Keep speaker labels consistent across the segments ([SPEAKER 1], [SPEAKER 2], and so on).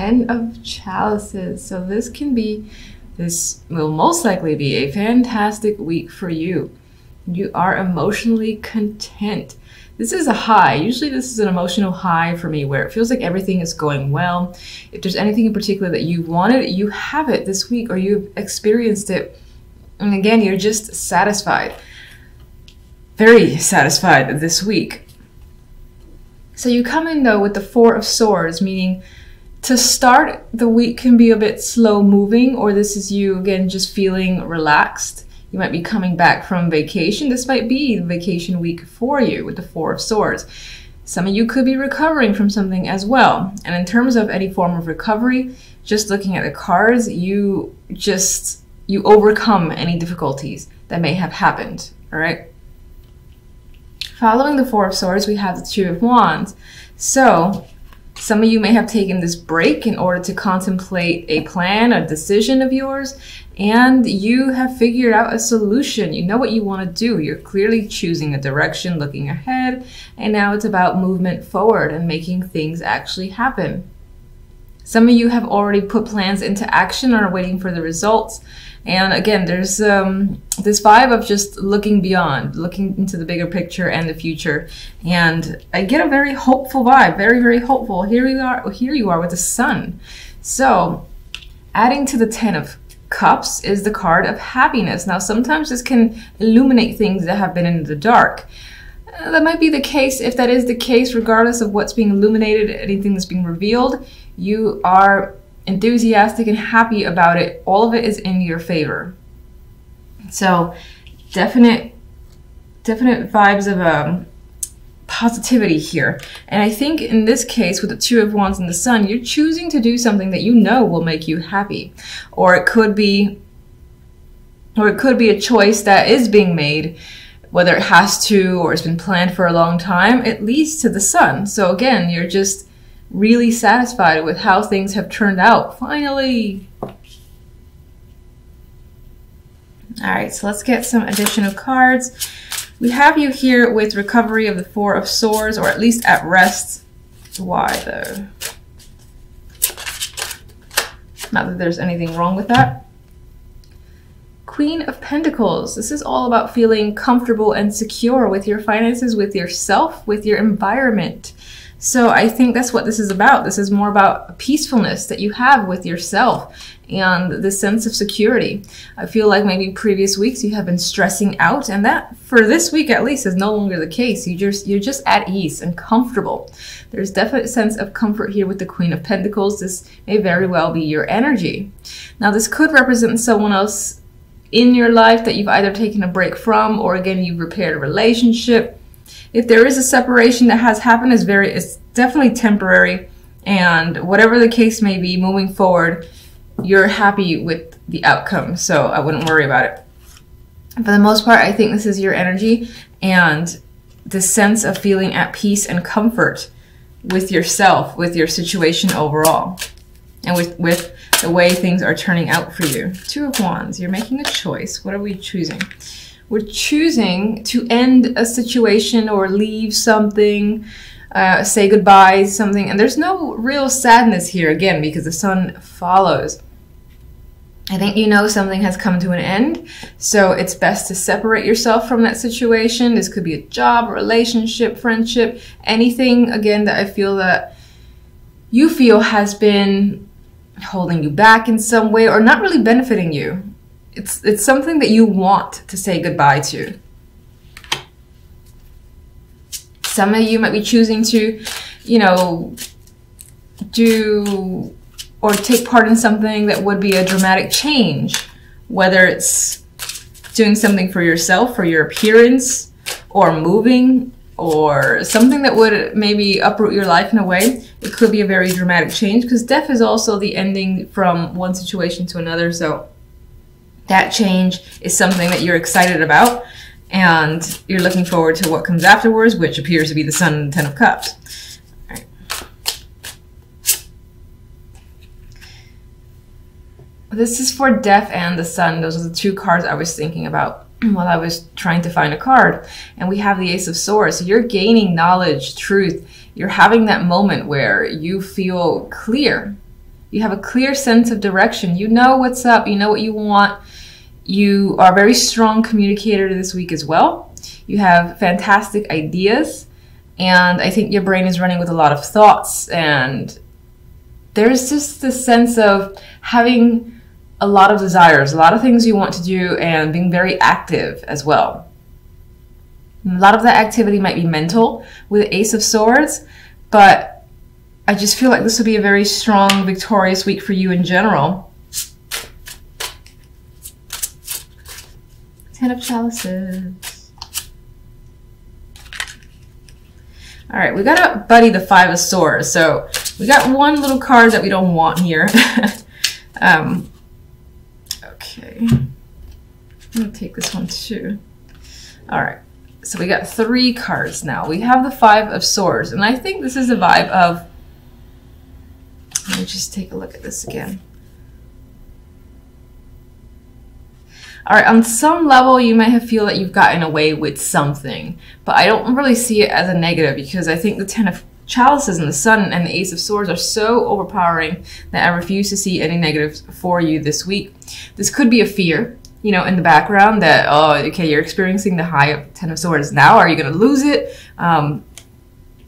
[SPEAKER 1] Ten of Chalices. So this can be, this will most likely be a fantastic week for you. You are emotionally content. This is a high. Usually, this is an emotional high for me where it feels like everything is going well. If there's anything in particular that you wanted, you have it this week or you've experienced it. And again, you're just satisfied. Very satisfied this week. So you come in though with the Four of Swords, meaning to start the week can be a bit slow moving, or this is you again just feeling relaxed. You might be coming back from vacation. This might be vacation week for you with the Four of Swords. Some of you could be recovering from something as well. And in terms of any form of recovery, just looking at the cards, you just you overcome any difficulties that may have happened. All right. Following the Four of Swords, we have the Two of Wands. So some of you may have taken this break in order to contemplate a plan, a decision of yours, and you have figured out a solution. You know what you want to do. You're clearly choosing a direction, looking ahead, and now it's about movement forward and making things actually happen. Some of you have already put plans into action or are waiting for the results. And again, there's um, this vibe of just looking beyond, looking into the bigger picture and the future. And I get a very hopeful vibe, very, very hopeful. Here you are, here you are with the sun. So adding to the 10 of cups is the card of happiness. Now, sometimes this can illuminate things that have been in the dark. Uh, that might be the case. If that is the case, regardless of what's being illuminated, anything that's being revealed, you are enthusiastic and happy about it, all of it is in your favor. So, definite, definite vibes of um, positivity here. And I think in this case, with the Two of Wands and the Sun, you're choosing to do something that you know will make you happy, or it could be, or it could be a choice that is being made. Whether it has to or it's been planned for a long time, it leads to the sun. So again, you're just really satisfied with how things have turned out. Finally. All right, so let's get some additional cards. We have you here with recovery of the Four of Swords, or at least at rest. Why, though? Not that there's anything wrong with that. Queen of Pentacles. This is all about feeling comfortable and secure with your finances, with yourself, with your environment. So I think that's what this is about. This is more about peacefulness that you have with yourself and the sense of security. I feel like maybe previous weeks you have been stressing out and that for this week at least is no longer the case. You just you're just at ease and comfortable. There's definite sense of comfort here with the Queen of Pentacles. This may very well be your energy. Now this could represent someone else in your life that you've either taken a break from or again you've repaired a relationship if there is a separation that has happened, is very it's definitely temporary, and whatever the case may be, moving forward, you're happy with the outcome. So I wouldn't worry about it. For the most part, I think this is your energy and the sense of feeling at peace and comfort with yourself, with your situation overall, and with with the way things are turning out for you. Two of Wands, you're making a choice. What are we choosing? We're choosing to end a situation or leave something, uh, say goodbye, something, and there's no real sadness here again because the sun follows. I think you know something has come to an end, so it's best to separate yourself from that situation. This could be a job, relationship, friendship, anything again that I feel that you feel has been holding you back in some way or not really benefiting you it's it's something that you want to say goodbye to. Some of you might be choosing to, you know, do or take part in something that would be a dramatic change, whether it's doing something for yourself, for your appearance, or moving, or something that would maybe uproot your life in a way. It could be a very dramatic change because death is also the ending from one situation to another. So that change is something that you're excited about and you're looking forward to what comes afterwards, which appears to be the Sun and the Ten of Cups. This is for Death and the Sun. Those are the two cards I was thinking about while I was trying to find a card. And we have the Ace of Swords. So you're gaining knowledge, truth. You're having that moment where you feel clear You have a clear sense of direction. You know what's up, you know what you want. You are a very strong communicator this week as well. You have fantastic ideas, and I think your brain is running with a lot of thoughts. And there's just this sense of having a lot of desires, a lot of things you want to do, and being very active as well. A lot of that activity might be mental with Ace of Swords, but I just feel like this would be a very strong, victorious week for you in general. Ten of Chalices. All right, we got to buddy the Five of Swords. So we got one little card that we don't want here. um, okay. I'm going to take this one too. All right. So we got three cards now. We have the Five of Swords, and I think this is a vibe of. Let me just take a look at this again. All right, on some level, you might have feel that you've gotten away with something, but I don't really see it as a negative because I think the Ten of Chalices and the Sun and the Ace of Swords are so overpowering that I refuse to see any negatives for you this week. This could be a fear you know, in the background that, oh, okay, you're experiencing the high of Ten of Swords now. Are you going to lose it? Um,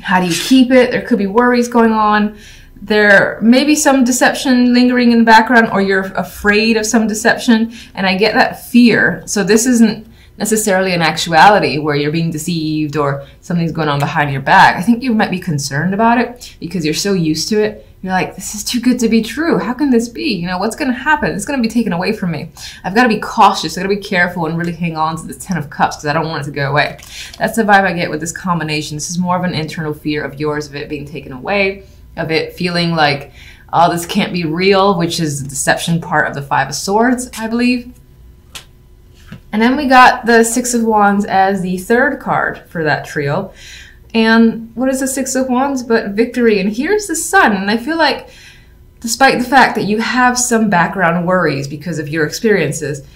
[SPEAKER 1] how do you keep it? There could be worries going on. There may be some deception lingering in the background, or you're afraid of some deception. And I get that fear. So this isn't necessarily an actuality where you're being deceived or something's going on behind your back. I think you might be concerned about it because you're so used to it you're like, this is too good to be true. How can this be? You know, what's going to happen? It's going to be taken away from me. I've got to be cautious. I've got to be careful and really hang on to the Ten of Cups because I don't want it to go away. That's the vibe I get with this combination. This is more of an internal fear of yours of it being taken away, of it feeling like, oh, this can't be real, which is the deception part of the Five of Swords, I believe. And then we got the Six of Wands as the third card for that trio. And what is the Six of Wands but victory? And here's the Sun. And I feel like, despite the fact that you have some background worries because of your experiences,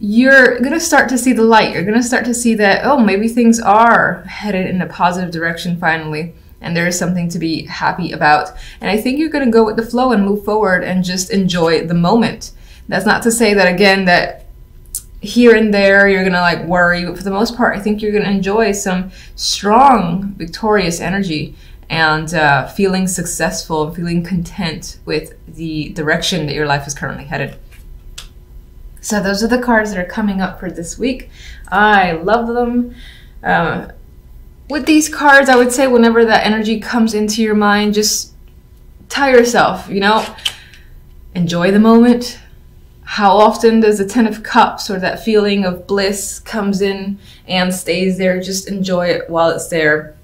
[SPEAKER 1] you're going to start to see the light. You're going to start to see that, oh, maybe things are headed in a positive direction finally. And there is something to be happy about. And I think you're going to go with the flow and move forward and just enjoy the moment. That's not to say that, again, that here and there you're gonna like worry but for the most part i think you're gonna enjoy some strong victorious energy and uh, feeling successful and feeling content with the direction that your life is currently headed so those are the cards that are coming up for this week i love them uh, with these cards i would say whenever that energy comes into your mind just tell yourself you know enjoy the moment how often does the Ten of Cups or that feeling of bliss comes in and stays there? Just enjoy it while it's there.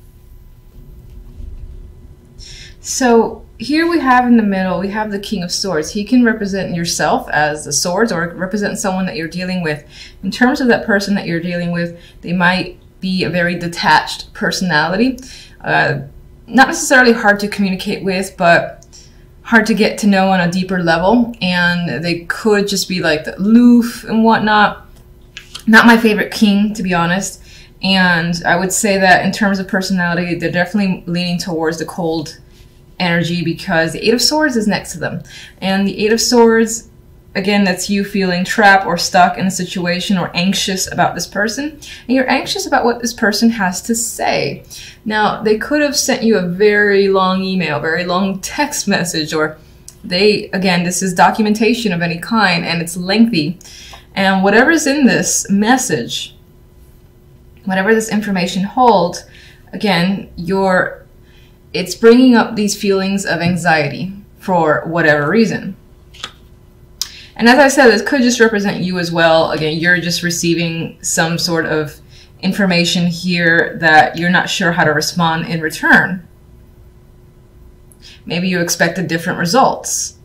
[SPEAKER 1] So here we have in the middle, we have the King of Swords. He can represent yourself as the swords or represent someone that you're dealing with. In terms of that person that you're dealing with, they might be a very detached personality. Uh, not necessarily hard to communicate with, but hard to get to know on a deeper level, and they could just be like aloof and whatnot. Not my favorite king, to be honest. And I would say that in terms of personality, they're definitely leaning towards the cold energy because the Eight of Swords is next to them. And the Eight of Swords again, that's you feeling trapped or stuck in a situation or anxious about this person. And you're anxious about what this person has to say. Now, they could have sent you a very long email, very long text message, or they, again, this is documentation of any kind and it's lengthy. And whatever's in this message, whatever this information holds, again, you're, it's bringing up these feelings of anxiety for whatever reason. And as I said, this could just represent you as well. Again, you're just receiving some sort of information here that you're not sure how to respond in return. Maybe you expected different results.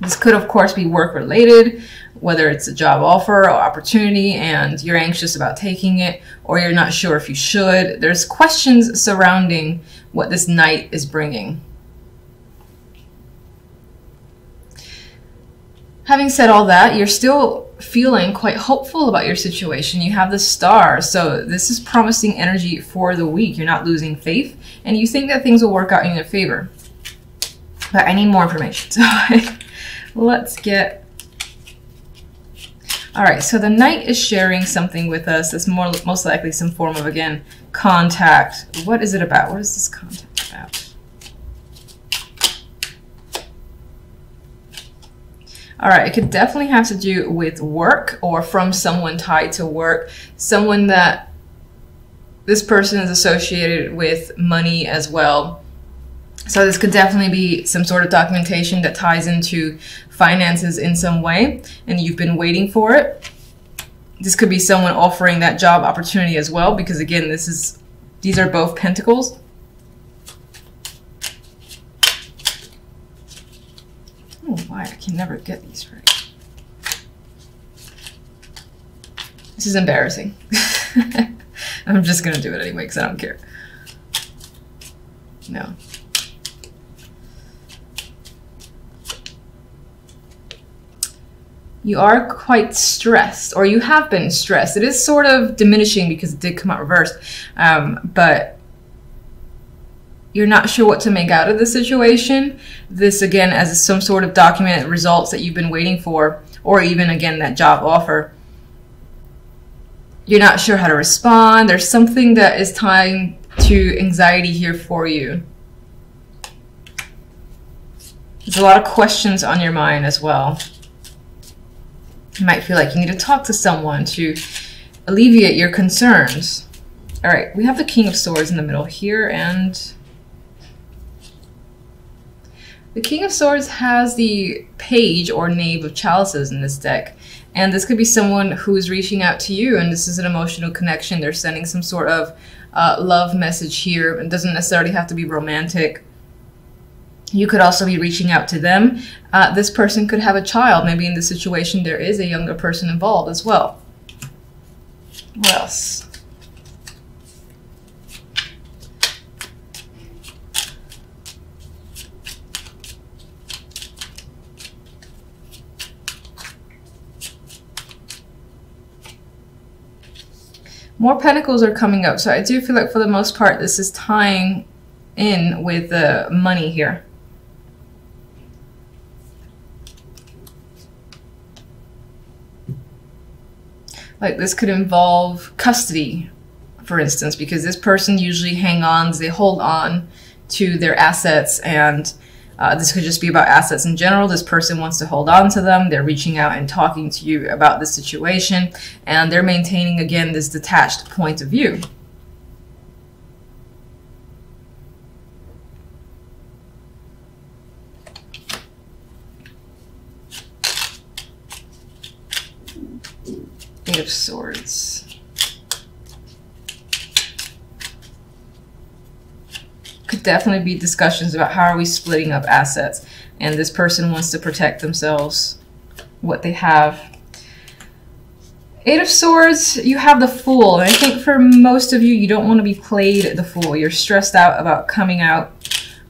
[SPEAKER 1] This could, of course, be work related, whether it's a job offer or opportunity and you're anxious about taking it, or you're not sure if you should. There's questions surrounding what this knight is bringing. Having said all that, you're still feeling quite hopeful about your situation. You have the star, so this is promising energy for the week. You're not losing faith, and you think that things will work out in your favor. But I need more information. So let's get. All right, so the knight is sharing something with us. That's more most likely some form of again contact. What is it about? What is this contact about? All right, it could definitely have to do with work or from someone tied to work, someone that this person is associated with money as well. So this could definitely be some sort of documentation that ties into finances in some way and you've been waiting for it. This could be someone offering that job opportunity as well because again, this is these are both pentacles. Oh, why? I can never get these right. This is embarrassing. I'm just gonna do it anyway because I don't care. No. You are quite stressed, or you have been stressed. It is sort of diminishing because it did come out reversed, um, but you're not sure what to make out of the situation. This, again, as some sort of documented results that you've been waiting for, or even, again, that job offer you're not sure how to respond. There's something that is tying to anxiety here for you. There's a lot of questions on your mind as well. You might feel like you need to talk to someone to alleviate your concerns. All right, we have the King of Swords in the middle here, and the King of Swords has the Page or Knave of Chalices in this deck. And this could be someone who's reaching out to you, and this is an emotional connection. They're sending some sort of uh, love message here. It doesn't necessarily have to be romantic. You could also be reaching out to them. Uh, this person could have a child. Maybe in this situation, there is a younger person involved as well. What else? More pentacles are coming up. So I do feel like for the most part, this is tying in with the money here. Like this could involve custody, for instance, because this person usually hang on, they hold on to their assets and uh, this could just be about assets in general. This person wants to hold on to them. They're reaching out and talking to you about the situation, and they're maintaining, again, this detached point of view. Eight of Swords. could definitely be discussions about how are we splitting up assets and this person wants to protect themselves what they have Eight of Swords, you have the Fool. And I think for most of you, you don't want to be played the Fool. You're stressed out about coming out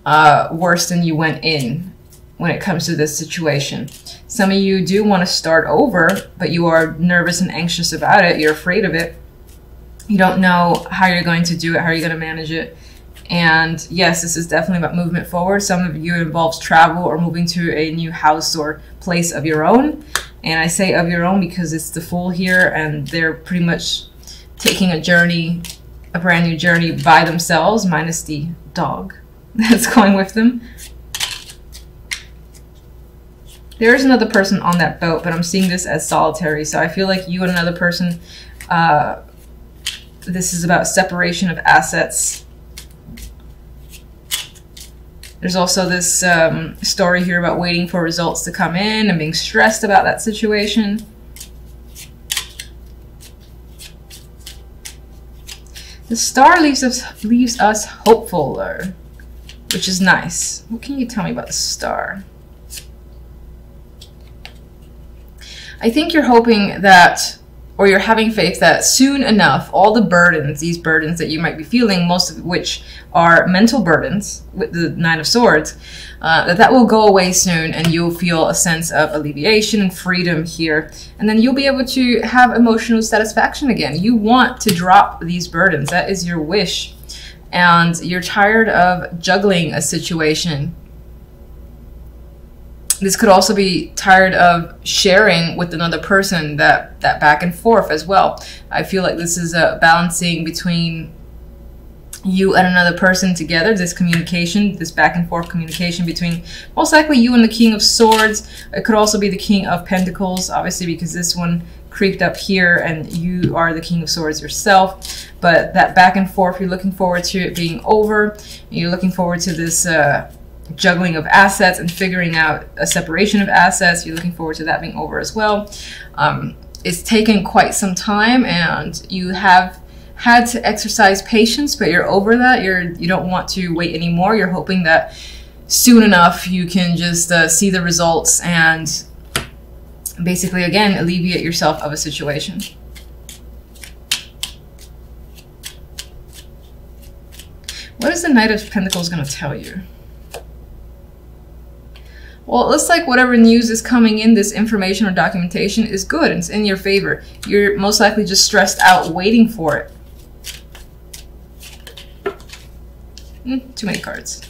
[SPEAKER 1] uh, worse than you went in when it comes to this situation. Some of you do want to start over, but you are nervous and anxious about it. You're afraid of it. You don't know how you're going to do it, how are you're going to manage it. And yes, this is definitely about movement forward. Some of you involves travel or moving to a new house or place of your own. And I say of your own because it's the Fool here and they're pretty much taking a journey, a brand new journey by themselves, minus the dog that's going with them. There is another person on that boat, but I'm seeing this as solitary. So I feel like you and another person, uh, this is about separation of assets there's also this um, story here about waiting for results to come in and being stressed about that situation. The star leaves us leaves us hopeful, which is nice. What can you tell me about the star? I think you're hoping that or you're having faith that soon enough, all the burdens, these burdens that you might be feeling, most of which are mental burdens with the Nine of Swords, uh, that that will go away soon and you'll feel a sense of alleviation and freedom here. And then you'll be able to have emotional satisfaction again. You want to drop these burdens. That is your wish. And you're tired of juggling a situation this could also be tired of sharing with another person that that back and forth as well. I feel like this is a balancing between you and another person together this communication this back and forth communication between most likely you and the king of swords. It could also be the king of pentacles obviously because this one creeped up here and you are the king of swords yourself. But that back and forth you're looking forward to it being over. You're looking forward to this uh, juggling of assets and figuring out a separation of assets. You're looking forward to that being over as well. Um, it's taken quite some time, and you have had to exercise patience, but you're over that. You're you don't want to wait anymore. You're hoping that soon enough you can just uh, see the results and basically again alleviate yourself of a situation. What is the Knight of Pentacles going to tell you? Well, it looks like whatever news is coming in, this information or documentation is good. And it's in your favor. You're most likely just stressed out waiting for it. Mm, too many cards.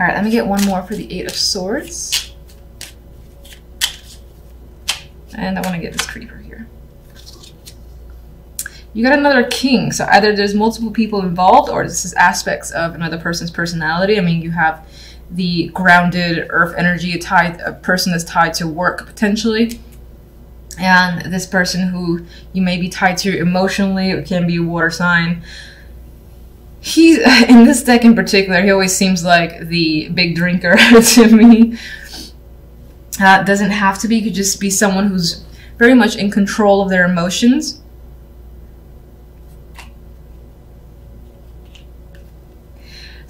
[SPEAKER 1] All right, let me get one more for the Eight of Swords. And I want to get this Creeper. You got another king, so either there's multiple people involved or this is aspects of another person's personality. I mean, you have the grounded earth energy, tied, a person that's tied to work potentially, and this person who you may be tied to emotionally, it can be a water sign. He, in this deck in particular, he always seems like the big drinker to me. Uh, doesn't have to be, could just be someone who's very much in control of their emotions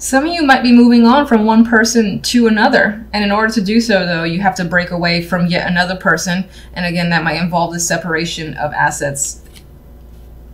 [SPEAKER 1] Some of you might be moving on from one person to another. And in order to do so, though, you have to break away from yet another person. And again, that might involve the separation of assets